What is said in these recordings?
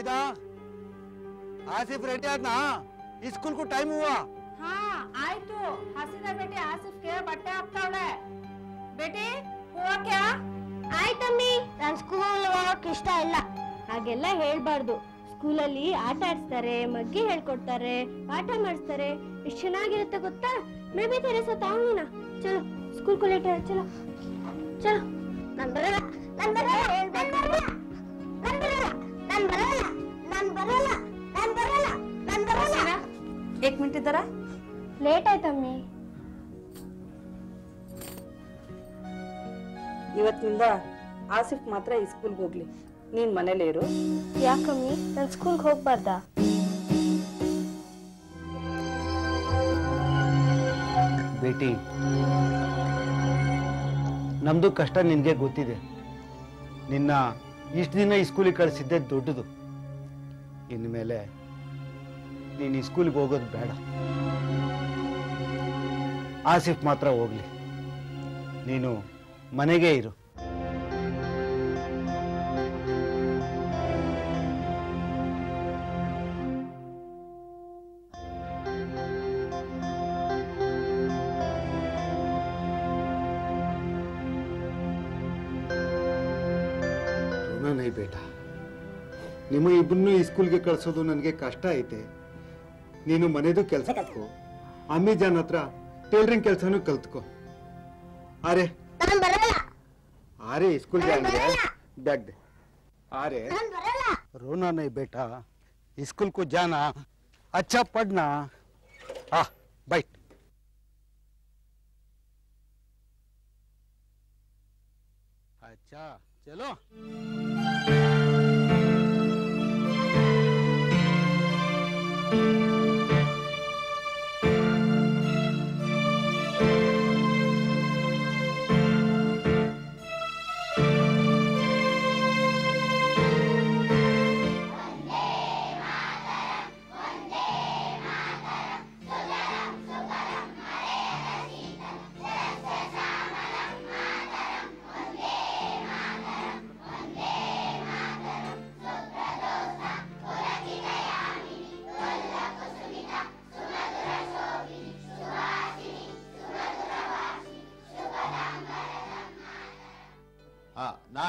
Hamida Asif ready आदना school को time हुआ ಹಾ ಆಯ್ತು ಹಸಿದ ಬೇಟಿ ಆಸಿಫ್ಗೆ ಬಟ್ಟೆ ಹಾಕ್ತಾವಳೆ ಬೇಟಿ ಹೋಗಕ್ಯಾ ಆಯ್ತಮ್ಮಿ ನನ್ ಸ್ಕೂಲ್ ಹೋಗಕ್ ಇಷ್ಟ ಇಲ್ಲ ಹಾಗೆಲ್ಲ ಹೇಳ್ಬಾರ್ದು ಸ್ಕೂಲಲ್ಲಿ ಆಟ ಆಡಿಸ್ತಾರೆ ಮಗ್ಗಿ ಹೇಳ್ಕೊಡ್ತಾರೆ ಪಾಠ ಮಾಡಿಸ್ತಾರೆ ಎಷ್ಟು ಚೆನ್ನಾಗಿರುತ್ತೆ ಗೊತ್ತಾ ಮೇ ಬಿ ತೆರೆ ಸೋ ತಾಂಗಿನ ಚಲೋ ಸ್ಕೂಲ್ को लेट है चलो चलो ನಾನು ಬರಲ್ಲ ನಾನು ಬರಲ್ಲ ಏಕ್ ಮಿನಿಟ್ ಇದ್ದಾರಾ ಲೇಟ್ ಆಯ್ತಮ್ಮಿ ಇವತ್ತಿನಿಂದ ಆಸಿಫ್ ಮಾತ್ರ ಈ ಸ್ಕೂಲ್ಗೆ ಹೋಗ್ಲಿ. ನೀನ್ ಮನೇಲೇ ಇರು. ಯಾಕಮ್ಮಿ ನಾನು ಸ್ಕೂಲ್ಗೆ ಹೋಗ್ಬಾರ್ದಾ? ಬೇಟಿ ನಮ್ದು ಕಷ್ಟ ನಿನ್ಗೆ ಗೊತ್ತಿದೆ. ನಿನ್ನ ಇಷ್ಟು ದಿನ ಈ ಸ್ಕೂಲಿಗೆ ಕಳಿಸಿದ್ದೆ ದೊಡ್ಡದು. ಇನ್ಮೇಲೆ ನೀನು ಈ ಸ್ಕೂಲಿಗೆ ಹೋಗೋದು ಬೇಡ. ಆಸಿಫ್ ಮಾತ್ರ ಹೋಗ್ಲಿ. ನೀನು ಮನೆಗೆ ಇರು. ಬೇಟ ನಿಮ್ಮ ಇಬ್ಬನ್ನು ಈ ಸ್ಕೂಲ್ಗೆ ಕಳಿಸೋದು ನನಗೆ ಕಷ್ಟ ಐತೆ. ನೀನು ಮನೆದು ಕೆಲಸ ಕಲ್ತ್ಕೋ ಅಮ್ಮಿ ಜಾನ್ ಹತ್ರ ಟೇಲರಿಂಗ್ ಕೆಲಸನೂ ಕಲ್ತ್ಕೋ ಅರೆ ನಾನು ಬರಲ್ಲ ಅರೆ स्कूल जाएंगे बैग दे अरे ನಾನು ಬರಲ್ಲ रोना नहीं बेटा स्कूल को जाना अच्छा पढ़ना आ बैठ अच्छा चलो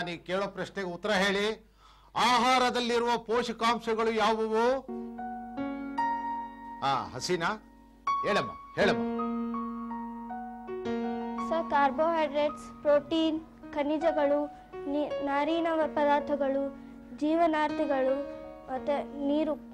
ಆ, ಕೇಳೋ ಪ್ರಶ್ನೆಗೆ ಉತ್ತರ ಹೇಳಿ. ಆಹಾರದಲ್ಲಿರುವ ಪೋಷಕಾಂಶಗಳು ಯಾವುವು? ಹಾ ಹಸೀನಾ ಹೇಳಮ್ಮ ಹೇಳಮ್ಮ. ಸರ್ ಕಾರ್ಬೋಹೈಡ್ರೇಟ್ಸ್ ಪ್ರೋಟೀನ್ ಖನಿಜಗಳು ನಾರಿನ ಪದಾರ್ಥಗಳು ಜೀವನಾರ್ಥಿಗಳು ಮತ್ತೆ ನೀರು.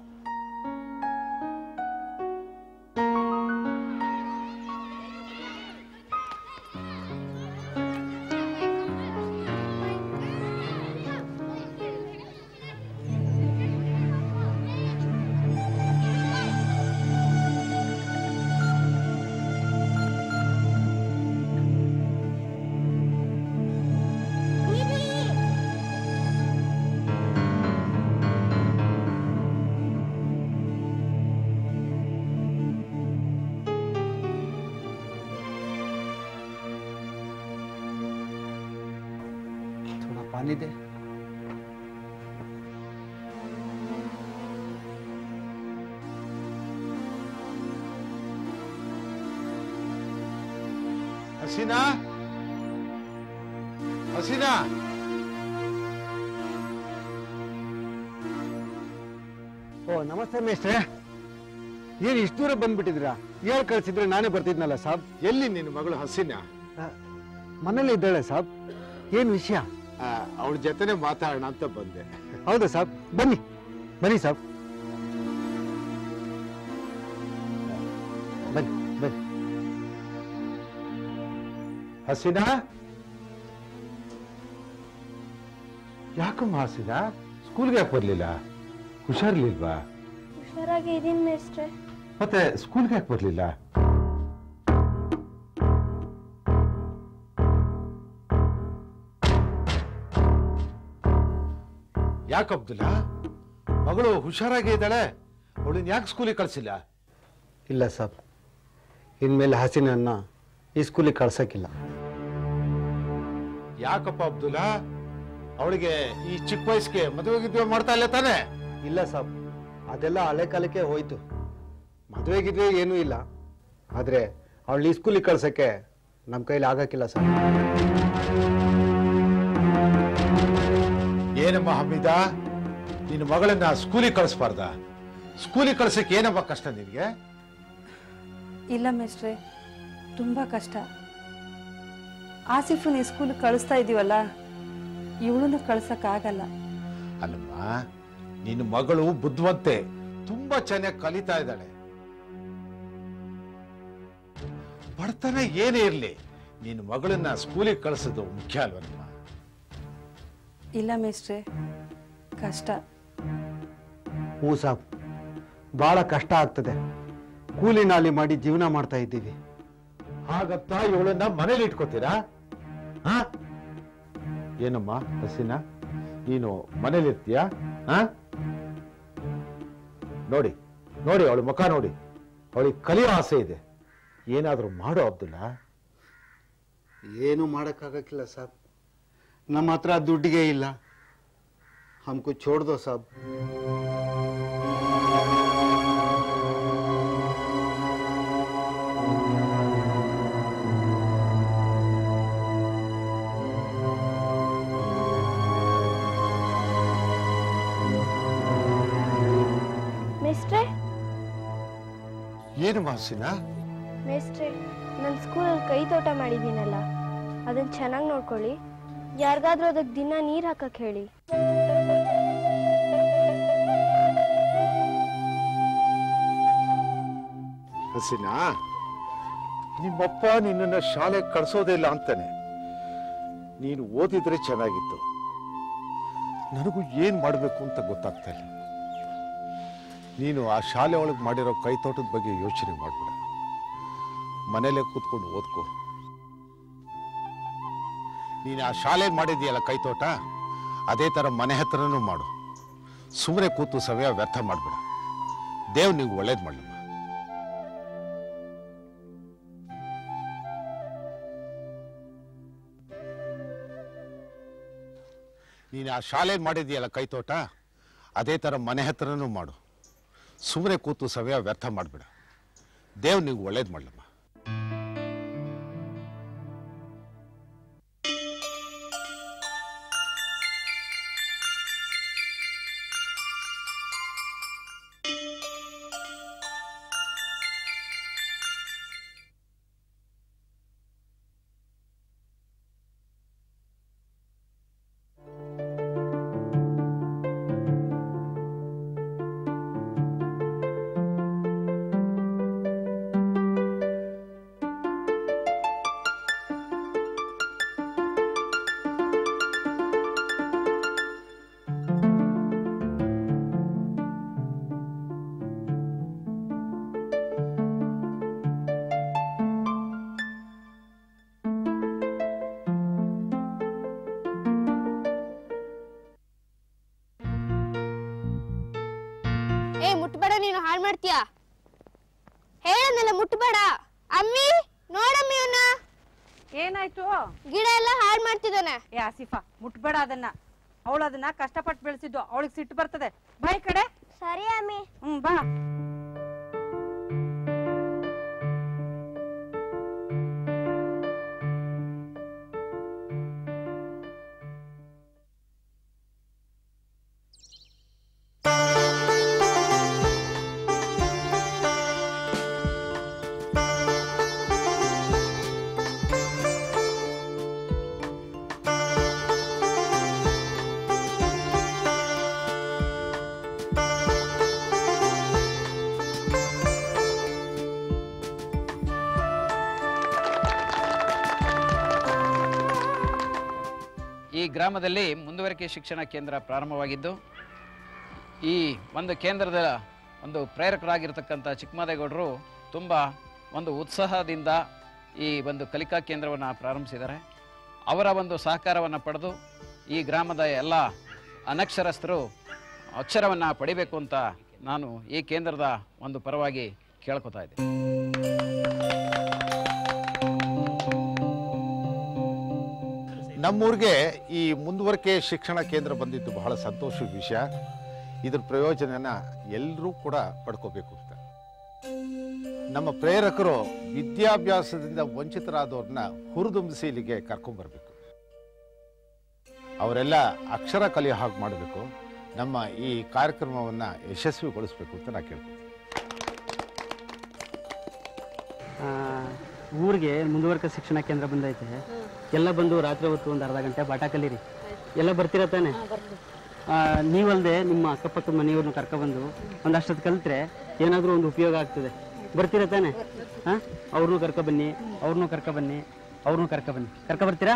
ಹಸೀನಾ? ಹಸಿನಾ? ಓ ನಮಸ್ತೆ ಮೇಷ್ಟ್ರೆ. ಏನ್ ಇಷ್ಟು ದೂರ ಬಂದ್ಬಿಟ್ಟಿದ್ರಾ ಹೇಳ್ ಕಳ್ಸಿದ್ರೆ ನಾನೇ ಬರ್ತಿದ್ನಲ್ಲ ಸಾಬ್? ಎಲ್ಲಿ ನಿನ್ನ ಮಗಳು ಹಸೀನಾ? ಮನೇಲಿ ಇದ್ದಾಳೆ ಸಾಬ್. ಏನ್ ವಿಷಯ? ಅವಳ ಜೊತೆನೆ ಮಾತಾಡೋಣ ಅಂತ ಬಂದೆ. ಹೌದಾ ಸಾಬ್? ಬನ್ನಿ. ಬನ್ನಿ ಸಾಬ್. ಹಸೀನಾ ಯಾಕಮ್ಮ ಹಸಿದ? ಸ್ಕೂಲ್ಗೆ ಯಾಕೆ ಬರ್ಲಿಲ್ಲ? ಹುಷಾರ್ಲಿಲ್ವಾ? ಹುಷಾರಾಗಿ ಇದೀನಿ ಮೇಸ್ಟ್ರೆ. ಮತ್ತೆ ಸ್ಕೂಲ್ಗೆ ಯಾಕೆ ಬರ್ಲಿಲ್ಲ? ಯಾಕೆ ಅಬ್ದುಲ್ಲಾ? ಮಗಳು ಹುಷಾರಾಗಿ ಇದ್ದಾಳೆ. ಅವಳನ್ನ ಯಾಕೆ ಸ್ಕೂಲಿಗೆ ಕಳ್ಸಿಲ್ಲ? ಇಲ್ಲ ಸಾಬ್ ಇನ್ಮೇಲೆ ಹಸಿನನ್ನ ಈ ಸ್ಕೂಲಿಗೆ ಕಳ್ಸಕ್ಕಿಲ್ಲ. ಯಾಕಪ್ಪ ಅಬ್ದುಲ್ಲಾ? ಅವಳಿಗೆ ಈ ಚಿಕ್ಕ ವಯಸ್ಸಿಗೆ ಮದುವೆ ಗಿದ್ವೆ ಮಾಡ್ತಾ ಇಲ್ಲ ತಾನೆ? ಇಲ್ಲ ಸಾಬ್ ಅದೆಲ್ಲ ಹಳೆ ಕಾಲಕ್ಕೆ ಹೋಯ್ತು. ಮದುವೆ ಗಿದ್ವೆ ಏನೂ ಇಲ್ಲ. ಆದರೆ ಅವಳನ್ನ ಈ ಸ್ಕೂಲಿಗೆ ಕಳ್ಸೋಕ್ಕೆ ನಮ್ಮ ಕೈಲಿ ಆಗಕ್ಕಿಲ್ಲ ಸರ್ ಏನಮ್ಮ ಹಮ್ಮಿದ ನಿನ್ನ ಮಗಳನ್ನ ಸ್ಕೂಲಿಗೆ ಕಳಿಸ್ಬಾರ್ದ? ಸ್ಕೂಲಿಗೆ ಕಳ್ಸಕ್ಕೆ ಏನಮ್ಮ ಕಷ್ಟ ನಿನಗೆ? ಇಲ್ಲ ಮೇಸ್ಟ್ರೆ ತುಂಬ ಕಷ್ಟ. ಆಸಿಫನ್ ಸ್ಕೂಲ್ ಕಳಿಸ್ತಾ ಇದೀವಲ್ಲ ಇವಳನ್ನು ಕಳ್ಸಕ್ಕಾಗಲ್ಲ. ಅಲ್ಲಮ್ಮ ನಿನ್ನ ಮಗಳು ಬುದ್ಧಿವಂತೆ ತುಂಬಾ ಚೆನ್ನಾಗಿ ಕಲಿತಾ ಇದ್ದಾಳೆ. ಬಡತನ ಏನೇ ಇರಲಿ ನಿನ್ನ ಮಗಳನ್ನ ಸ್ಕೂಲಿಗೆ ಕಳಿಸೋದು ಮುಖ್ಯ ಅಲ್ವಾ ಇಲ್ಲ ಮೇಸ್ಟ್ರೆ ಕಷ್ಟ. ಹ್ಞೂ ಸಾಬ್ ಭಾಳ ಕಷ್ಟ ಆಗ್ತದೆ. ಕೂಲಿ ನಾಲಿ ಮಾಡಿ ಜೀವನ ಮಾಡ್ತಾ ಇದ್ದೀವಿ. ಹಾಗತ್ತ ಇವಳನ್ನ ಮನೇಲಿ ಇಟ್ಕೋತೀರಾ? ಏನಮ್ಮ ಹಸಿನ? ನೀನು ಮನೇಲಿರ್ತೀಯ? ನೋಡಿ ನೋಡಿ ಅವಳ ಮುಖ ನೋಡಿ. ಅವಳಿಗೆ ಕಲಿಯೋ ಆಸೆ ಇದೆ. ಏನಾದರೂ ಮಾಡೋ ಅಬ್ದುಲ್ಲ? ಏನು ಮಾಡೋಕ್ಕಾಗಕ್ಕಿಲ್ಲ ಸಾಬ್. ನಮ್ಮ ಹತ್ರ ದುಡ್ಡಿಗೆ ಇಲ್ಲ. ಹಮ್ಕು ಚೋಡ್ದೋ ಸಾಬ್. ಏನು ಹಸಿನ ಮೇಸ್ಟ್ರೆ ನನ್ನ ಸ್ಕೂಲಲ್ಲಿ ಕೈ ತೋಟ ಮಾಡಿದ್ದೀನಲ್ಲ ಅದನ್ನ ಚೆನ್ನಾಗಿ ನೋಡ್ಕೊಳ್ಳಿ. ಯಾರಿಗಾದ್ರೂ ಅದಕ್ಕೆ ದಿನ ನೀರು ಹಾಕಕ್ಕೆ ಹೇಳಿ. ಹಸಿನಾ ನಿಮ್ಮಪ್ಪ ನಿನ್ನನ್ನ ಶಾಲೆಗೆ ಕಳ್ಸೋದೇ ಇಲ್ಲ ಅಂತಾನೆ. ನೀನು ಓದಿದ್ರೆ ಚೆನ್ನಾಗಿತ್ತು. ನನಗೂ ಏನ್ ಮಾಡಬೇಕು ಅಂತ ಗೊತ್ತಾಗ್ತಾ ಇಲ್ಲ. ನೀನು ಆ ಶಾಲೆ ಒಳಗೆ ಮಾಡಿರೋ ಕೈತೋಟದ ಬಗ್ಗೆ ಯೋಚನೆ ಮಾಡಿಬಿಡ. ಮನೇಲೆ ಕೂತ್ಕೊಂಡು ಓದ್ಕೋ. ನೀನು ಆ ಶಾಲೆಗೆ ಮಾಡಿದ್ಯಲ್ಲ ಕೈತೋಟ? ಅದೇ ಥರ ಮನೆ ಹತ್ರನೂ ಮಾಡು. ಸುಮ್ಮನೆ ಕೂತು ಸಮಯ ವ್ಯರ್ಥ ಮಾಡಬೇಡ. ದೇವ್ ನಿಂಗೆ ಒಳ್ಳೇದು ಮಾಡಲಿ ನೀನು ಆ ಶಾಲೆಗೆ ಮಾಡಿದ್ಯಲ್ಲ ಕೈತೋಟ? ಅದೇ ಥರ ಮನೆ ಹತ್ರನೂ ಮಾಡು. ಸುಮ್ಮನೆ ಕೂತು ಸಮಯ ವ್ಯರ್ಥ ಮಾಡಬೇಡ. ದೇವ್ ನಿಂಗೆ ಒಳ್ಳೇದು ಮಾಡಲಮ್ಮ. ಮಾಡ್ತೀಯಾ ಹೇಳನ್ನೆಲ್ಲ ಮುಟ್ಬೇಡ. ಅಮ್ಮಿ ನೋಡಮ್ಮಿ ಅವನ್ನ ಏನಾಯ್ತು? ಗಿಡ ಎಲ್ಲ ಹಾಳು ಮಾಡ್ತಿದ್ದಾನೆ. ಏ ಆಸಿಫಾ ಮುಟ್ಬೇಡ ಅದನ್ನ. ಅವಳು ಅದನ್ನ ಕಷ್ಟಪಟ್ಟು ಬೆಳೆಸಿದ್ದು ಅವಳಿಗೆ ಸಿಟ್ಟು ಬರ್ತದೆ. ಬಾಯ್ ಕಡೆ. ಸರಿ ಅಮ್ಮಿ. ಹ್ಮ್ ಬಾ. ಗ್ರಾಮದಲ್ಲಿ ಮುಂದುವರಿಕೆ ಶಿಕ್ಷಣ ಕೇಂದ್ರ ಪ್ರಾರಂಭವಾಗಿದ್ದು, ಈ ಒಂದು ಕೇಂದ್ರದ ಒಂದು ಪ್ರೇರಕರಾಗಿರ್ತಕ್ಕಂಥ ಚಿಕ್ಕಮಾದೇಗೌಡರು ತುಂಬ ಒಂದು ಉತ್ಸಾಹದಿಂದ ಈ ಒಂದು ಕಲಿಕಾ ಕೇಂದ್ರವನ್ನು ಪ್ರಾರಂಭಿಸಿದ್ದಾರೆ. ಅವರ ಒಂದು ಸಹಕಾರವನ್ನು ಪಡೆದು ಈ ಗ್ರಾಮದ ಎಲ್ಲ ಅನಕ್ಷರಸ್ಥರು ಅಕ್ಷರವನ್ನು ಪಡಿಬೇಕು ಅಂತ ನಾನು ಈ ಕೇಂದ್ರದ ಒಂದು ಪರವಾಗಿ ಕೇಳ್ಕೊತಾ ಇದ್ದೆ ನಮ್ಮೂರಿಗೆ ಈ ಮುಂದುವರಿಕೆ ಶಿಕ್ಷಣ ಕೇಂದ್ರ ಬಂದಿದ್ದು ಬಹಳ ಸಂತೋಷದ ವಿಷಯ. ಇದರ ಪ್ರಯೋಜನನ ಎಲ್ಲರೂ ಕೂಡ ಪಡ್ಕೋಬೇಕು ಅಂತ. ನಮ್ಮ ಪ್ರೇರಕರು ವಿದ್ಯಾಭ್ಯಾಸದಿಂದ ವಂಚಿತರಾದವ್ರನ್ನ ಹುರಿದುಂಬಿಸಿ ಇಲ್ಲಿಗೆ ಕರ್ಕೊಂಡ್ಬರ್ಬೇಕು ಅವರೆಲ್ಲ ಅಕ್ಷರ ಕಲಿಯೋ ಹಾಗೆ ಮಾಡಬೇಕು. ನಮ್ಮ ಈ ಕಾರ್ಯಕ್ರಮವನ್ನು ಯಶಸ್ವಿಗೊಳಿಸ್ಬೇಕು ಅಂತ ನಾನು ಕೇಳ್ತೀನಿ ಊರಿಗೆ ಮುಂದುವರ್ಕ ಶಿಕ್ಷಣ ಕೇಂದ್ರ ಬಂದೈತೆ. ಎಲ್ಲ ಬಂದು ರಾತ್ರಿ ಹೊತ್ತು ಒಂದು ಅರ್ಧ ಗಂಟೆ ಪಾಠ ಕಲೀರಿ. ಎಲ್ಲ ಬರ್ತೀರ ತಾನೆ? ಆ, ನೀವಲ್ದೆ ನಿಮ್ಮ ಅಕ್ಕಪಕ್ಕದ ಮನೆಯವ್ರನ್ನ ಕರ್ಕೊಬಂದು ಒಂದಷ್ಟೊತ್ತು ಕಲಿತ್ರೆ ಏನಾದರೂ ಒಂದು ಉಪಯೋಗ ಆಗ್ತದೆ. ಬರ್ತೀರ ತಾನೆ? ಹಾಂ ಅವ್ರನ್ನೂ ಕರ್ಕೊಬನ್ನಿ ಅವ್ರನ್ನೂ ಕರ್ಕೊಬನ್ನಿ ಅವ್ರನ್ನೂ ಕರ್ಕೊಬನ್ನಿ. ಕರ್ಕೊ ಬರ್ತೀರಾ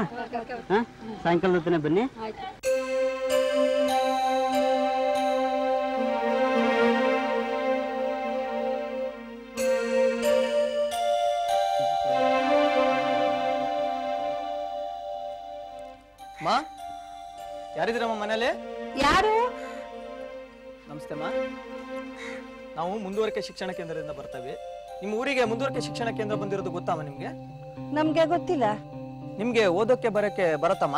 ಹಾಂ ಸಾಯಂಕಾಲದ ಬನ್ನಿ. ಯಾರಿದ್ದೀರಮ್ಮ ಮನೇಲಿ ಯಾರು? ನಮಸ್ತೆ ಅಮ್ಮ. ನಾವು ಮುಂದುವರಿಕೆ ಶಿಕ್ಷಣ ಕೇಂದ್ರದಿಂದ ಬರ್ತೇವೆ. ನಿಮ್ಮ ಊರಿಗೆ ಮುಂದುವರಿಕೆ ಶಿಕ್ಷಣ ಕೇಂದ್ರ ಬಂದಿರೋದು ಗೊತ್ತಮ್ಮ ನಿಮ್ಗೆ? ನಮ್ಗೆ ಗೊತ್ತಿಲ್ಲ. ನಿಮ್ಗೆ ಓದೋಕೆ ಬರೋಕೆ ಬರತ್ತಮ್ಮ?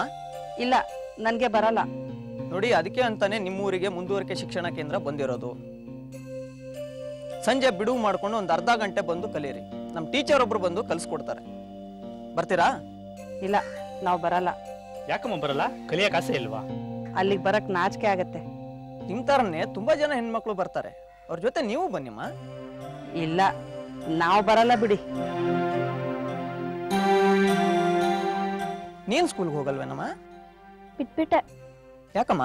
ಇಲ್ಲ ನನ್ಗೆ ಬರಲ್ಲ. ನೋಡಿ ಅದಕ್ಕೆ ಅಂತಾನೆ ನಿಮ್ಮ ಊರಿಗೆ ಮುಂದುವರಿಕೆ ಶಿಕ್ಷಣ ಕೇಂದ್ರ ಬಂದಿರೋದು. ಸಂಜೆ ಬಿಡುವು ಮಾಡ್ಕೊಂಡು ಒಂದು ಅರ್ಧ ಗಂಟೆ ಬಂದು ಕಲೀರಿ ನಮ್ಮ ಟೀಚರ್ ಒಬ್ರು ಬಂದು ಕಲಿಸ್ಕೊಡ್ತಾರೆ. ಬರ್ತೀರಾ? ಇಲ್ಲ ನಾವು ಬರಲ್ಲ. ಯಾಕಮ್ಮ ಬರಲ್ಲ? ಕಲಿಯಕ್ ಆಸೆ ಇಲ್ವಾ? ಅಲ್ಲಿಗೆ ಬರಕ್ ನಾಚಿಕೆ ಆಗತ್ತೆ. ನಿಮ್ ತರನೇ ತುಂಬಾ ಜನ ಹೆಣ್ಮಕ್ಳು ಬರ್ತಾರೆ. ಅವ್ರ ಜೊತೆ ನೀವು ಬನ್ನಿಮ್ಮ. ಇಲ್ಲ ನಾವು ಬರಲ್ಲ ಬಿಡಿ. ನೀನ್ ಸ್ಕೂಲ್ಗೆ ಹೋಗಲ್ವೇನಮ್ಮ? ಬಿಟ್ಬಿಟ್ಟೆ. ಯಾಕಮ್ಮ?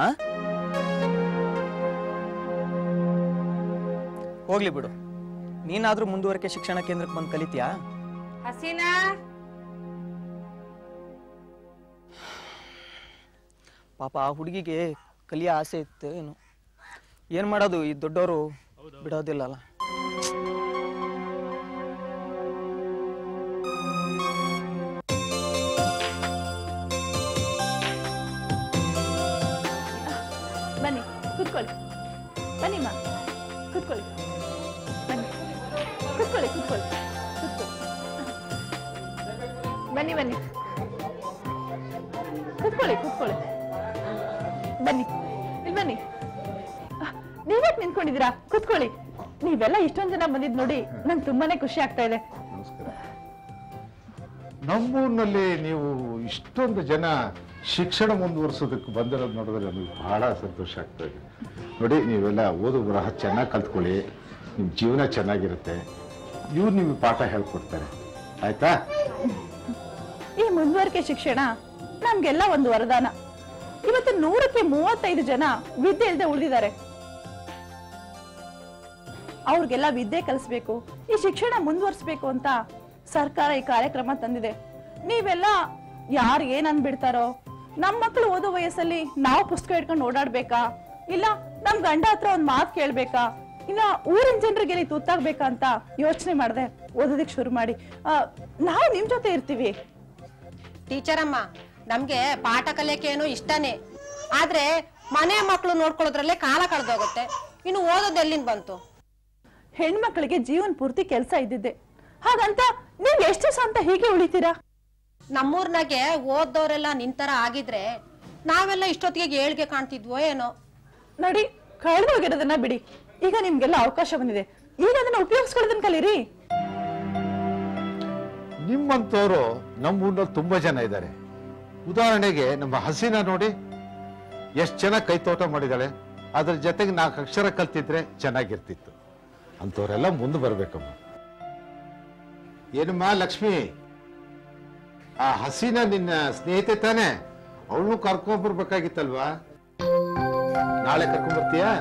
ಹೋಗ್ಲಿ ಬಿಡು. ನೀನಾದ್ರೂ ಮುಂದುವರಿಕೆ ಶಿಕ್ಷಣ ಕೇಂದ್ರಕ್ಕೆ ಬಂದು ಕಲಿತೀಯಾ? ಹಸೀನಾ? ಪಾಪ ಆ ಹುಡುಗಿಗೆ ಕಲಿಯೋ ಆಸೆ ಇತ್ತು ಏನು ಏನು ಮಾಡೋದು ಈ ದೊಡ್ಡವರು? ಬಿಡೋದಿಲ್ಲಲ್ಲ. ನೀವೆಲ್ಲ ಇಷ್ಟೊಂದ್ ಜನ ಬಂದಿದ್ ನೋಡಿ ನಂಗೆ ತುಂಬಾನೇ ಖುಷಿ ಆಗ್ತಾ ಇದೆ. ನಮಸ್ಕಾರ. ನಮ್ಮೂರಿನಲ್ಲಿ ನೀವು ಇಷ್ಟೊಂದು ಜನ ಶಿಕ್ಷಣ ಮುಂದುವರ್ಸೋದಕ್ಕೆ ಬಂದಿರೋದು ನೋಡಿದ್ರೆ ನಮಗೆ ಬಹಳ ಸಂತೋಷ ಆಗ್ತಾ ಇದೆ. ನೋಡಿ ನೀವೆಲ್ಲ ಓದು ಬರಹ ಚೆನ್ನಾಗಿ ಕಲ್ತ್ಕೊಳ್ಳಿ. ನಿಮ್ಮ ಜೀವನ ಚೆನ್ನಾಗಿರುತ್ತೆ. ಇವ್ರು ನಿಮಗೆ ಪಾಠ ಹೇಳ್ಕೊಡ್ತಾರೆ. ಆಯ್ತಾ? ಈ ಮುಂದುವರಿಕೆ ಶಿಕ್ಷಣ ನಮ್ಗೆಲ್ಲ ಒಂದು ವರದಾನ. ಇವತ್ತು ನೂರಕ್ಕೆ ಮೂವತ್ತೈದು ಜನ ವಿದ್ಯೆ ಇಲ್ಲದೆ ಉಳಿದಿದ್ದಾರೆ. ಅವ್ರಿಗೆಲ್ಲ ವಿದ್ಯೆ ಕಲಿಸ್ಬೇಕು, ಈ ಶಿಕ್ಷಣ ಮುಂದುವರಿಸ್ಬೇಕು ಅಂತ ಸರ್ಕಾರ ಈ ಕಾರ್ಯಕ್ರಮ ತಂದಿದೆ. ನೀವೆಲ್ಲ ಯಾರು ಏನ್ ಅನ್ಬಿಡ್ತಾರೋ, ನಮ್ ಮಕ್ಳು ಓದೋ ವಯಸ್ಸಲ್ಲಿ ನಾವು ಪುಸ್ತಕ ಇಟ್ಕೊಂಡು ಓಡಾಡ್ಬೇಕಾ? ಇಲ್ಲ, ನಮ್ ಗಂಡ ಹತ್ರ ಒಂದ್ ಮಾತು ಕೇಳ್ಬೇಕಾ? ಇಲ್ಲ, ಊರಿನ ಜನರಿಗೆ ತುತ್ತಾಗ್ಬೇಕಾ ಅಂತ ಯೋಚನೆ ಮಾಡ್ದೆ ಓದೋದಕ್ಕೆ ಶುರು ಮಾಡಿ. ನಾವು ನಿಮ್ ಜೊತೆ ಇರ್ತೀವಿ. ಟೀಚರ್ ಅಮ್ಮ ನಮ್ಗೆ ಪಾಠ ಕಲಿಯಕೇನು ಇಷ್ಟನೇ. ಆದ್ರೆ ಮನೆ ಮಕ್ಕಳು ನೋಡ್ಕೊಳ್ಳೋದ್ರಲ್ಲೇ ಕಾಲ ಕಳೆದೋಗುತ್ತೆ. ಇನ್ನು ಓದೋದು ಎಲ್ಲಿಂದ ಬಂತು? ಹೆಣ್ಮಕ್ಳಿಗೆ ಜೀವನ ಪೂರ್ತಿ ಕೆಲಸ ಇದ್ದಿದ್ದೆ. ಹಾಗಂತ ನೀವ್ ಎಷ್ಟು ದಿವಸ ಅಂತ ಹೀಗೆ ಉಳಿತೀರಾ? ನಮ್ಮೂರ್ನಾಗೆ ಓದ್ದವರೆಲ್ಲ ನಿಂತರ ಆಗಿದ್ರೆ ನಾವೆಲ್ಲ ಇಷ್ಟೊತ್ತಿಗೆ ಏಳ್ಗೆ ಕಾಣ್ತಿದ್ವೋ ಏನೋ. ನೋಡಿ ಕಳೆದೋಗಿರೋದನ್ನ ಬಿಡಿ. ಈಗ ನಿಮ್ಗೆಲ್ಲ ಅವಕಾಶ ಬಂದಿದೆ. ಈಗ ಅದನ್ನ ಉಪಯೋಗಿಸ್ಕೊಳ್ಳೋದನ್ನ ಕಲೀರಿ. ನಿಮ್ಮಂತವರು ನಮ್ಮ ಊರಿನಲ್ಲಿ ತುಂಬಾ ಜನ ಇದ್ದಾರೆ. ಉದಾಹರಣೆಗೆ ನಮ್ಮ ಹಸಿನ ನೋಡಿ ಎಷ್ಟು ಚೆನ್ನಾಗಿ ಕೈತೋಟ ಮಾಡಿದಾಳೆ ಅದ್ರ ಜೊತೆಗೆ ನಾಲ್ಕು ಅಕ್ಷರ ಕಲ್ತಿದ್ರೆ ಚೆನ್ನಾಗಿರ್ತಿತ್ತು. ಅಂಥವ್ರೆಲ್ಲ ಮುಂದೆ ಬರ್ಬೇಕಮ್ಮ. ಏನಮ್ಮ ಲಕ್ಷ್ಮಿ? ಆ ಹಸಿನ ನಿನ್ನ ಸ್ನೇಹಿತೆ ತಾನೆ? ಅವಳು ಕರ್ಕೊಂಡ್ ಬರ್ಬೇಕಾಗಿತ್ತಲ್ವಾ? ನಾಳೆ ಕರ್ಕೊಂಡ್ ಬರ್ತೀಯಾ?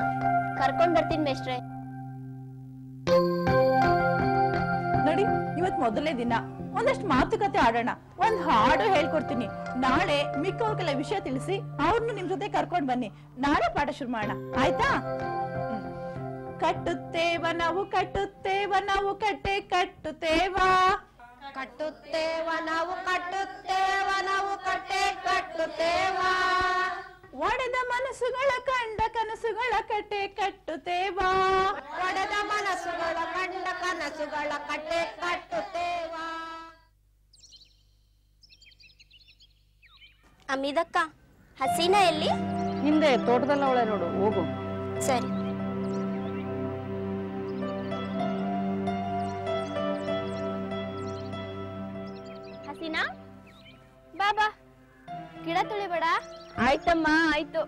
ಕರ್ಕೊಂಡ್ ಬರ್ತೀನಿ ಮೇಷ್ಟ್ರೆ. ನೋಡಿ ಇವತ್ ಮೊದಲನೇ ದಿನ. ಒಂದಷ್ಟು ಮಾತುಕತೆ ಆಡೋಣ. ಒಂದ್ ಹಾಡು ಹೇಳ್ಕೊಡ್ತೀನಿ. ನಾಳೆ ಮಿಕ್ಕವ್ರಿಗೆಲ್ಲ ವಿಷಯ ತಿಳಿಸಿ ಅವ್ರನ್ನು ನಿಮ್ ಜೊತೆ ಕರ್ಕೊಂಡ್ ಬನ್ನಿ. ನಾಳೆ ಪಾಠ ಶುರು ಮಾಡೋಣ. ಆಯ್ತಾ. ಕಟ್ಟುತ್ತೇವ ನಾವು ಕಟ್ಟುತ್ತೇವ ನಾವು ಕಟ್ಟೆ ಕಟ್ಟುತ್ತೇವಾ. ಕಟ್ಟುತ್ತೇವ ನಾವು ಕಟ್ಟುತ್ತೇವ ನಾವು ಕಟ್ಟೆ ಕಟ್ಟುತ್ತೇವಾ. ಒಡೆದ ಮನಸ್ಸುಗಳ ಕಂಡ ಕನಸುಗಳ ಕಟ್ಟೆ ಕಟ್ಟುತ್ತೇವಾ. ಒಡೆದ ಮನಸ್ಸುಗಳ ಕಂಡ ಕನಸುಗಳ ಕಟ್ಟೆ ಕಟ್ಟುತ್ತೇವಾ. ಅಮಿದಕ್ಕ ಹಸೀನಾ ಎಲ್ಲಿ? ಹಿಂದೆ ತೋಟದಲ್ಲ ಅವಳೆ ನೋಡು ಹೋಗು. ಸರಿ. ತುಳಿಬೇಡ ಆಯ್ತಮ್ಮ ಆಯ್ತು.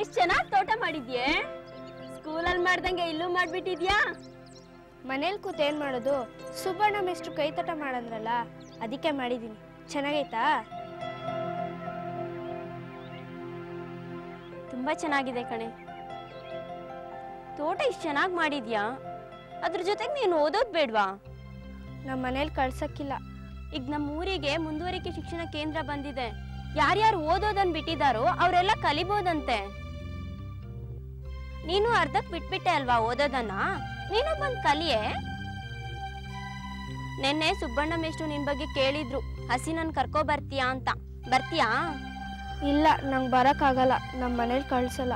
ಎಷ್ಟ್ ಚೆನ್ನಾಗಿ ತೋಟ ಮಾಡಿದ್ಯೆ? ಸ್ಕೂಲಲ್ಲಿ ಮಾಡ್ದಂಗೆ ಇಲ್ಲೂ ಮಾಡ್ಬಿಟ್ಟಿದ್ಯಾ? ಮನೇಲಿ ಕೂತ್ ಏನ್ ಮಾಡೋದು? ಸುಬ್ಬಣ್ಣ ಮೆಸ್ಟ್ರು ಕೈ ತೋಟ ಮಾಡಂದ್ರಲ್ಲ ಅದಕ್ಕೆ ಮಾಡಿದೀನಿ. ಚೆನ್ನಾಗೈತಾ? ತುಂಬಾ ಚೆನ್ನಾಗಿದೆ ಕಣೆ. ತೋಟ ಇಷ್ಟು ಚೆನ್ನಾಗಿ ಮಾಡಿದ್ಯಾ? ಅದ್ರ ಜೊತೆಗೆ ನೀನು ಓದೋದ್ ಬೇಡ್ವಾ? ನಮ್ಮ ಮನೇಲಿ ಕಳ್ಸಕ್ಕಿಲ್ಲ. ಈಗ ನಮ್ಮ ಊರಿಗೆ ಮುಂದುವರಿಕೆ ಶಿಕ್ಷಣ ಕೇಂದ್ರ ಬಂದಿದೆ. ಯಾರ್ಯಾರು ಓದೋದನ್ ಬಿಟ್ಟಿದಾರೋ ಅವರೆಲ್ಲ ಕಲಿಬೋದಂತೆ. ನೀನು ಅರ್ಧಕ್ ಬಿಟ್ಬಿಟ್ಟೆ ಅಲ್ವಾ ಓದೋದನ್ನ? ನೀನು ಬಂದ್ ಕಲಿಯೇ? ನೆನ್ನೆ ಸುಬ್ಬಣ್ಣ ಮೇಷ್ಟ್ರು ನಿನ್ ಬಗ್ಗೆ ಕೇಳಿದ್ರು, ಹಸಿ ನನ್ ಕರ್ಕೋ ಬರ್ತೀಯಾ ಅಂತ. ಬರ್ತೀಯಾ? ಇಲ್ಲ, ನಂಗೆ ಬರಕ್ಕಾಗಲ್ಲ ನಮ್ಮ ಮನೇಲಿ ಕಳ್ಸಲ್ಲ.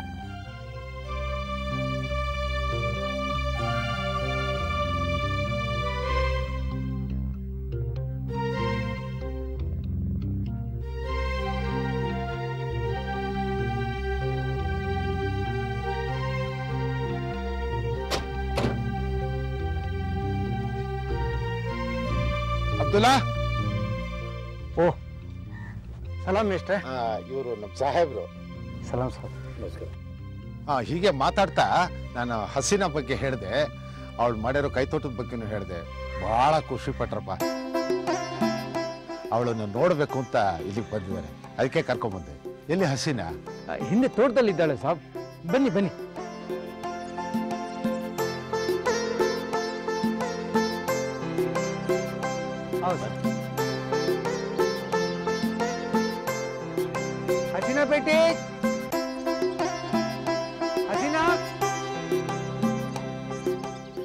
ಅಬ್ದುಲ್ಲಾ? ಓ ಸಲಾಮ್ ಮೇಷ್ಟ್ರೆ. ಇವರು ನಮ್ಮ ಸಾಹೇಬ್ರು. ಸಲಾಂ ಸರ್. ನಮಸ್ಕಾರ. ಹಾ ಹೀಗೆ ಮಾತಾಡ್ತಾ ನಾನು ಹಸಿನ ಬಗ್ಗೆ ಹೇಳಿದೆ. ಅವಳು ಮಾಡಿರೋ ಕೈತೋಟದ ಬಗ್ಗೆನೂ ಹೇಳಿದೆ. ಬಹಳ ಖುಷಿ ಪಟ್ರಪ್ಪ. ಅವಳನ್ನು ನೋಡಬೇಕು ಅಂತ ಇಲ್ಲಿಗೆ ಬಂದಿದ್ದಾರೆ. ಅದಕ್ಕೆ ಕರ್ಕೊಂಬಂದೆ ಎಲ್ಲಿ ಹಸಿನ? ಹಿಂದೆ ತೋಟದಲ್ಲಿ ಇದ್ದಾಳೆ ಸಾಬ್. ಬನ್ನಿ ಬನ್ನಿ.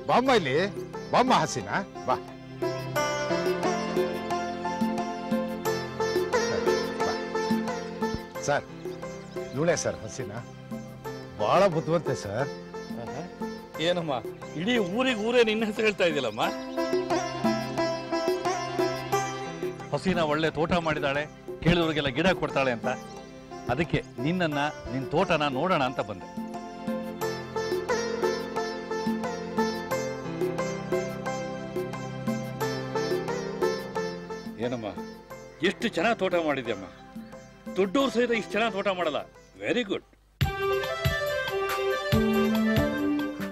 ಬಾಮ್ಮ ಇಲ್ಲಿ ಬಾಮ್ಮ ಹಸಿನ? ಬಾ. ಸರ್ ಇವಳೇ ಸರ್ ಹಸಿನ? ಬಹಳ ಬುದ್ಧಿವಂತೆ ಸರ್. ಏನಮ್ಮ, ಇಡೀ ಊರಿಗೆ ಊರೇ ನಿನ್ನ ಹೆಸರು ಹೇಳ್ತಾ ಇದೆಯಲ್ಲಮ್ಮ? ಹಸಿನ ಒಳ್ಳೆ ತೋಟ ಮಾಡಿದಾಳೆ, ಕೇಳಿದವ್ರಿಗೆಲ್ಲ ಗಿಡ ಕೊಡ್ತಾಳೆ ಅಂತ. ಅದಕ್ಕೆ ನಿನ್ನನ್ನ ನಿನ್ನ ತೋಟನ ನೋಡೋಣ ಅಂತ ಬಂದೆ. ಎಷ್ಟು ಚೆನ್ನಾಗಿ ತೋಟ ಮಾಡಿದ್ಯಮ್ಮ. ದೊಡ್ಡವ್ರು ಸಹಿತ ಇಷ್ಟು ಚೆನ್ನಾಗಿ ತೋಟ ಮಾಡಲ್ಲ. ವೆರಿ ಗುಡ್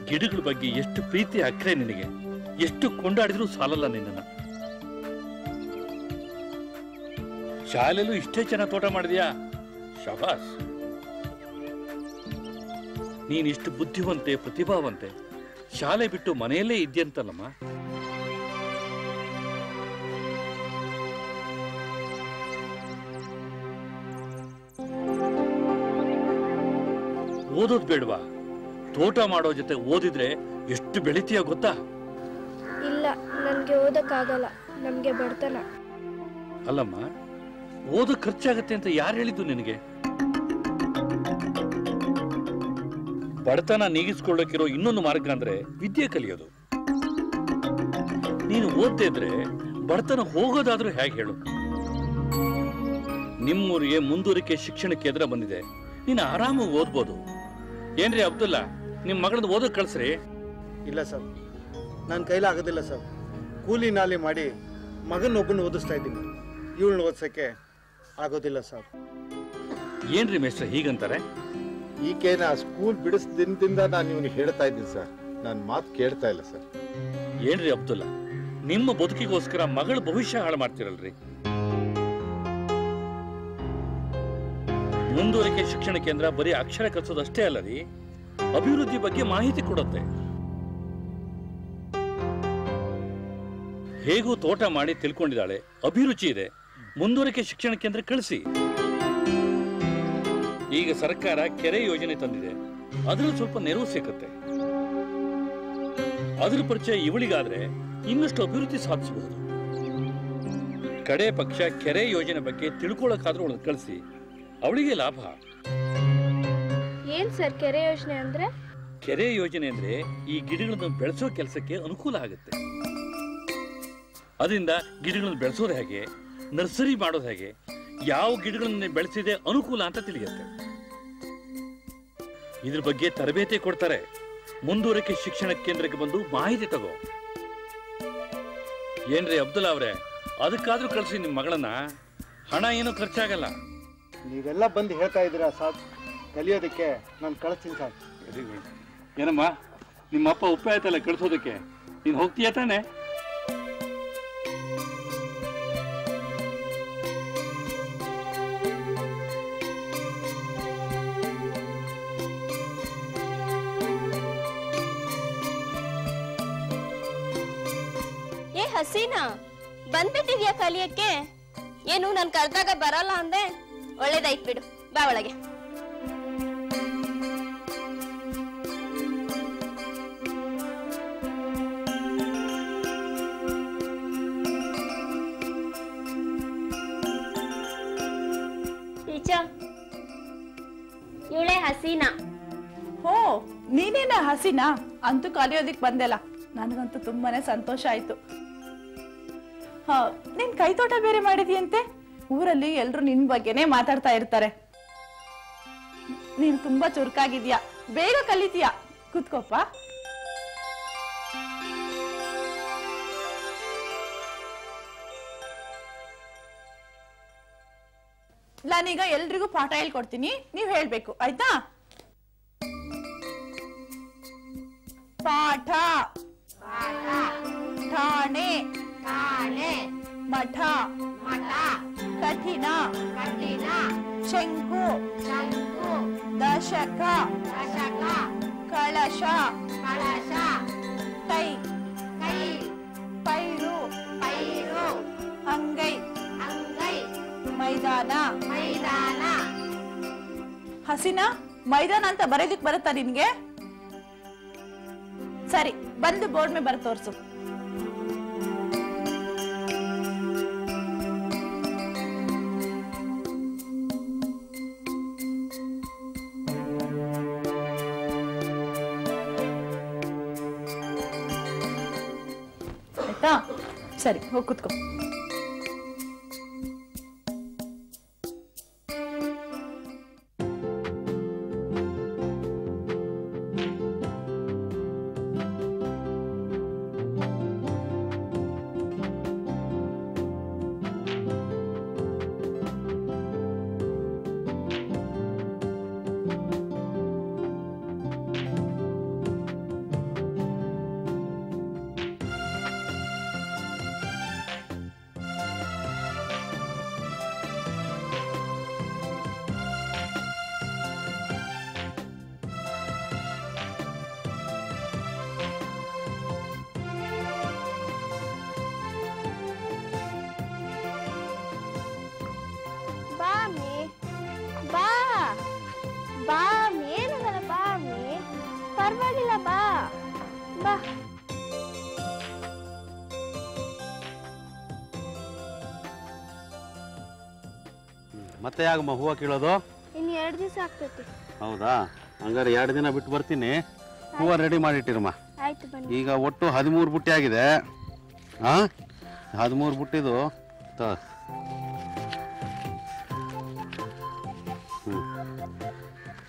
ಗಿಡಗಳ ಬಗ್ಗೆ ಎಷ್ಟು ಪ್ರೀತಿ, ಅಕ್ಕರೆ ನಿನಗೆ. ಎಷ್ಟು ಕೊಂಡಾಡಿದ್ರೂ ಸಾಲಲ್ಲ ನಿನ್ನನ್ನು. ಶಾಲೆಲ್ಲೂ ಇಷ್ಟೇ ಚೆನ್ನಾಗಿ ತೋಟ ಮಾಡಿದ್ಯಾ? ಶಬಾಸ್ ನೀನಿಷ್ಟು ಬುದ್ಧಿವಂತೆ, ಪ್ರತಿಭಾವಂತೆ ಶಾಲೆ ಬಿಟ್ಟು ಮನೆಯಲ್ಲೇ ಇದ್ಯಂತಲ್ಲಮ್ಮ ಓದೋದ್ ಬೇಡ್ವಾ? ತೋಟ ಮಾಡೋ ಜೊತೆ ಓದಿದ್ರೆ ಎಷ್ಟು ಬೆಳಿತೀಯ ಗೊತ್ತಾ? ಇಲ್ಲ ನನಗೆ ಓದಕ್ಕಾಗಲ್ಲ. ನಮಗೆ ಬಡತನ. ಅಲ್ಲಮ್ಮ ಓದು ಖರ್ಚಾಗತ್ತೆ ಅಂತ ಯಾರು ಹೇಳಿದ್ದು ನಿನಗೆ? ಬಡತನ ನೀಗಿಸ್ಕೊಳ್ಳೋಕಿರೋ ಇನ್ನೊಂದು ಮಾರ್ಗ ಅಂದ್ರೆ ವಿದ್ಯೆ ಕಲಿಯೋದು. ನೀನು ಓದ್ದೇ ಇದ್ರೆ ಬಡತನ ಹೋಗೋದಾದ್ರೂ ಹೇಗೆ ಹೇಳು. ನಿಮ್ಮೂರಿಗೆ ಮುಂದುವರಿಕೆ ಶಿಕ್ಷಣ ಕೇಂದ್ರ ಬಂದಿದೆ. ನೀನು ಆರಾಮಾಗಿ ಓದ್ಬೋದು. ಏನ್ರಿ ಅಬ್ದುಲ್ಲಾ ನಿಮ್ ಮಗಳದ್ ಓದ್ ಕಳ್ಸ್ರಿ. ಇಲ್ಲ ಸರ್ ನನ್ನ ಕೈಲ ಆಗೋದಿಲ್ಲ ಸರ್. ಕೂಲಿ ನಾಲಿ ಮಾಡಿ ಮಗನೊಬ್ಬನ ಓದಿಸ್ತಾ ಇದ್ದೀನಿ. ಇವಳನ್ನ ಓದ್ಸೋಕ್ಕೆ ಆಗೋದಿಲ್ಲ ಸರ್. ಏನ್ರಿ ಮೇಸ್ಟ್ರ ಹೀಗಂತಾರೆ? ಈಕೆನ ಸ್ಕೂಲ್ ಬಿಡಿಸ್ ದಿನದಿಂದ ನಾನು ಇವನಿಗೆ ಹೇಳ್ತಾ ಇದ್ದೀನಿ ಸರ್. ನನ್ನ ಮಾತು ಕೇಳ್ತಾ ಇಲ್ಲ ಸರ್. ಏನ್ರಿ ಅಬ್ದುಲ್ಲಾ ನಿಮ್ಮ ಬದುಕಿಗೋಸ್ಕರ ಮಗಳ ಭವಿಷ್ಯ ಹಾಳು ಮಾಡ್ತಿರಲ್ರಿ. ಮುಂದುವರಿಕೆ ಶಿಕ್ಷಣ ಕೇಂದ್ರ ಬರೀ ಅಕ್ಷರ ಕಲಿಸೋದಷ್ಟೇ ಅಲ್ಲ ರೀ ಅಭಿವೃದ್ಧಿ ಬಗ್ಗೆ ಮಾಹಿತಿ ಕೊಡುತ್ತೆ. ಹೇಗೂ ತೋಟ ಮಾಡಿ ತಿಳ್ಕೊಂಡಿದ್ದಾಳೆ. ಅಭಿರುಚಿ ಇದೆ. ಮುಂದುವರಿಕೆ ಶಿಕ್ಷಣ ಕೇಂದ್ರ ಕಳಿಸಿ. ಈಗ ಸರ್ಕಾರ ಕೆರೆ ಯೋಜನೆ ತಂದಿದೆ. ಅದರಲ್ಲಿ ಸ್ವಲ್ಪ ನೆರವು ಸಿಕ್ಕತ್ತೆ. ಅದ್ರ ಪರಿಚಯ ಇವಳಿಗಾದ್ರೆ ಇನ್ನಷ್ಟು ಅಭಿವೃದ್ಧಿ ಸಾಧಿಸಬಹುದು. ಕಡೆ ಪಕ್ಷ ಕೆರೆ ಯೋಜನೆ ಬಗ್ಗೆ ತಿಳ್ಕೊಳಕ್ಕಾದ್ರೂ ಅವಳನ್ನ ಕಳಿಸಿ. ಅವಳಿಗೆ ಲಾಭ. ಏನ್ ಸರ್ ಕೆರೆ ಯೋಜನೆ ಅಂದ್ರೆ? ಕೆರೆ ಯೋಜನೆ ಅಂದ್ರೆ ಈ ಗಿಡಗಳನ್ನು ಬೆಳೆಸೋ ಕೆಲಸಕ್ಕೆ ಅನುಕೂಲ ಆಗುತ್ತೆ. ಅದರಿಂದ ಗಿಡಗಳನ್ನು ಬೆಳೆಸೋದು ಹೇಗೆ ನರ್ಸರಿ ಮಾಡೋದು ಹೇಗೆ ಯಾವ ಗಿಡಗಳನ್ನ ಬೆಳೆಸಿದೆ ಅನುಕೂಲ ಅಂತ ತಿಳಿಯುತ್ತೆ. ಇದ್ರ ಬಗ್ಗೆ ತರಬೇತಿ ಕೊಡ್ತಾರೆ. ಮುಂದುವರಿಕೆ ಶಿಕ್ಷಣ ಕೇಂದ್ರಕ್ಕೆ ಬಂದು ಮಾಹಿತಿ ತಗೋ. ಏನ್ರಿ ಅಬ್ದುಲ್ಲಾ ಅವ್ರೆ ಅದಕ್ಕಾದ್ರೂ ಕಳಿಸಿ ನಿಮ್ಮ ಮಗಳನ್ನ. ಹಣ ಏನು ಖರ್ಚಾಗಲ್ಲ. ನೀವೆಲ್ಲ ಬಂದು ಹೇಳ್ತಾ ಇದ್ದೀರಾ ಸಾಬ್? ಕಲಿಯೋದಕ್ಕೆ ನಾನು ಕಳಿಸ್ತೀನಿ ಸಾಬ್. ವೆರಿ ಗುಡ್ ಏನಮ್ಮ ನಿಮ್ಮ ಅಪ್ಪ ಉಪ್ಪೆ ಆಯ್ತಲ್ಲ ಕಳಿಸೋದಕ್ಕೆ? ನೀನು ಹೋಗ್ತೀಯ ತಾನೆ? ಏ ಹಸೀನಾ ಬಂದ್ಬಿಟ್ಟಿದ್ಯಾ ಕಲಿಯಕ್ಕೆ? ಏನು ನನ್ ಕರ್ದಾಗ ಬರಲ್ಲ ಅಂದೆ? ಒಳ್ಳೇದಾಯ್ತು ಬಿಡು. ಬಾ ಒಳಗೆ. ಟೀಚರ್, ಇವಳೆ ಹಸೀನಾ. ಹೋ, ನೀನೇನ ಹಸಿನಾ? ಅಂತೂ ಕಲಿಯೋದಿಕ್ ಬಂದೆಲ್ಲ. ನನಗಂತೂ ತುಂಬಾನೇ ಸಂತೋಷ ಆಯ್ತು. ಹಾ, ನೀನ್ ಕೈತೋಟ ಬೇರೆ ಮಾಡಿದ್ಯಂತೆ? ಊರಲ್ಲಿ ಎಲ್ರು ನಿನ್ ಬಗ್ಗೆನೇ ಮಾತಾಡ್ತಾ ಇರ್ತಾರೆ. ನೀನ್ ತುಂಬಾ ಚುರುಕಾಗಿದ್ಯಾ? ಬೇಗ ಕಲಿತೀಯ? ಕುತ್ಕೋಪ್ಪ. ನಾನೀಗ ಎಲ್ರಿಗೂ ಪಾಠ ಹೇಳ್ಕೊಡ್ತೀನಿ. ನೀವ್ ಹೇಳ್ಬೇಕು ಆಯ್ತಾ? ಪಾಠ. ಠಾಣೆ. ಠಾಣೆ. ಮಠ. ಮಠ ಕಠಿಣ ಕಠಿಣ ಶಂಕು ಶಂಕು ದಶಕ ದಶಕ ಕಳಶ ಕಳಶ ಕೈ ಕೈ ಪೈರು ಪೈರು ಅಂಗೈ ಅಂಗೈ ಮೈದಾನ ಮೈದಾನ ಹಸಿನ ಮೈದಾನ ಅಂತ ಬರೆಯೋದಿಕ್ ಬರುತ್ತಾ ನಿನ್ಗೆ ಸರಿ ಬಂದು ಬೋರ್ಡ್ ಮೇಲೆ ಬರ ತೋರ್ಸು ಆಯ್ತಾ ಸರಿ ಮತ್ತೆ ಯಾಗಮ್ಮ ಹೂವು ಕೀಳೋದು? ಇನ್ನು ಎರಡು ದಿವಸ ಆಗ್ತೈತಿ. ಹೌದಾ? ಹಂಗಾರೆ ಎರಡು ದಿನ ಬಿಟ್ಟು ಬರ್ತೀನಿ ಹೂವು ರೆಡಿ ಮಾಡಿಟ್ಟಿರಮ್ಮ. ಆಯ್ತು ಬನ್ನಿ. ಈಗ ಒಟ್ಟು ಹದಿಮೂರು ಬುಟ್ಟಿ ಆಗಿದೆ. ಹಾ? ಹದಿಮೂರು ಬುಟ್ಟಿದು. ತ.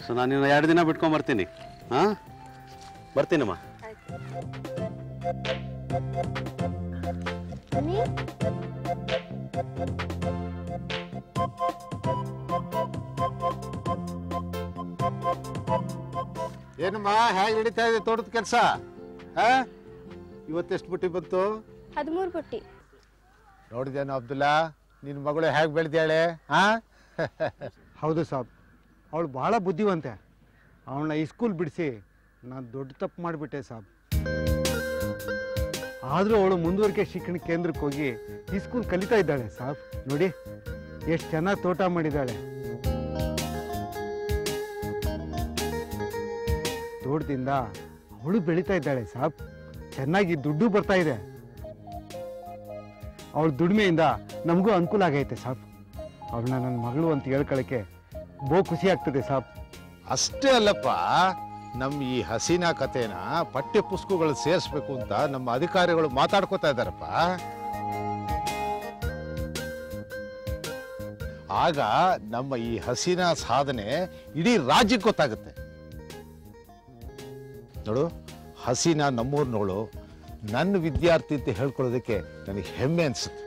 ಸೊ ನಾನು ಎರಡು ದಿನ ಬಿಟ್ಕೊಂಬರ್ತೀನಿ. ಹಾಂ? ಬರ್ತೀನಮ್ಮ. ಏನಮ್ಮ ಹೇಗೆ ನಡೀತಾ ಇದೆ ತೋಟದ ಕೆಲಸ? ಹಾ? ಇವತ್ತೆಷ್ಟು ಬುಟ್ಟಿ ಬಂತು? ಹದಿಮೂರು ಬುಟ್ಟಿ. ನೋಡಿದೇನು ಅಬ್ದುಲ್ಲಾ? ನಿನ್ನ ಮಗಳು ಹೇಗೆ ಬೆಳೆದಾಳೆ ಹಾ? ಹೌದು ಸಾಬ್ ಅವಳು ಭಾಳ ಬುದ್ಧಿವಂತೆ. ಅವಳನ್ನ ಈ ಸ್ಕೂಲ್ ಬಿಡಿಸಿ ನಾನು ದೊಡ್ಡ ತಪ್ಪು ಮಾಡಿಬಿಟ್ಟೆ ಸಾಬ್. ಆದರೂ ಅವಳು ಮುಂದುವರಿಕೆ ಶಿಕ್ಷಣ ಕೇಂದ್ರಕ್ಕೆ ಹೋಗಿ ಈ ಸ್ಕೂಲ್ ಕಲಿತಾ ಇದ್ದಾಳೆ, ಸಾಬ್. ನೋಡಿ, ಎಷ್ಟು ಚೆನ್ನಾಗಿ ತೋಟ ಮಾಡಿದ್ದಾಳೆ. ತೋಟದಿಂದ ಅವಳು ಬೆಳೀತಾ ಇದ್ದಾಳೆ, ಸಾಬ್. ಚೆನ್ನಾಗಿ ದುಡ್ಡು ಬರ್ತಾ ಇದೆ. ಅವಳ ದುಡಿಮೆಯಿಂದ ನಮಗೂ ಅನುಕೂಲ ಆಗೈತೆ, ಸಾಬ್. ಅವಳನ್ನ ನನ್ನ ಮಗಳು ಅಂತ ಹೇಳ್ಕೊಳಕ್ಕೆ ಬಹು ಖುಷಿ ಆಗ್ತದೆ, ಸಾಬ್. ಅಷ್ಟೇ ಅಲ್ಲಪ್ಪ ನಮ್ಮ ಈ ಹಸೀನಾ ಕಥೆನ ಪಠ್ಯ ಪುಸ್ತಕಗಳು ಸೇರಿಸ್ಬೇಕು ಅಂತ ನಮ್ಮ ಅಧಿಕಾರಿಗಳು ಮಾತಾಡ್ಕೋತಾ ಇದ್ದಾರಪ್ಪ. ಆಗ ನಮ್ಮ ಈ ಹಸೀನಾ ಸಾಧನೆ ಇಡೀ ರಾಜ್ಯಕ್ಕೆ ಗೊತ್ತಾಗುತ್ತೆ. ನೋಡು, ಹಸೀನಾ ನಮ್ಮೂರ್ನೋಳು ನನ್ನ ವಿದ್ಯಾರ್ಥಿ ಅಂತ ಹೇಳ್ಕೊಳ್ಳೋದಕ್ಕೆ ನನಗೆ ಹೆಮ್ಮೆ ಅನ್ಸುತ್ತೆ.